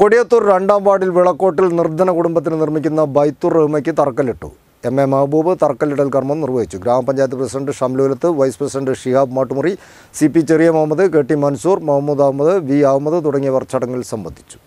കൊടിയത്തൂർ രണ്ടാം വാർഡിൽ വിളക്കോട്ടിൽ നിർധന കുടുംബത്തിന് നിർമ്മിക്കുന്ന ബൈത്തൂർ റഹ്മയ്ക്ക് തറക്കല്ലിട്ടു. എം എ മഹബൂബ് തറക്കല്ലിടൽ കർമ്മം നിർവഹിച്ചു. ഗ്രാമപഞ്ചായത്ത് president Shamlulath vice president Shihab Mattumuri C P Cheriya Muhammad K T Mansoor Muhammad Ahammed V Ahammed തുടങ്ങിയവർ ചടങ്ങിൽ സംബന്ധിച്ചു.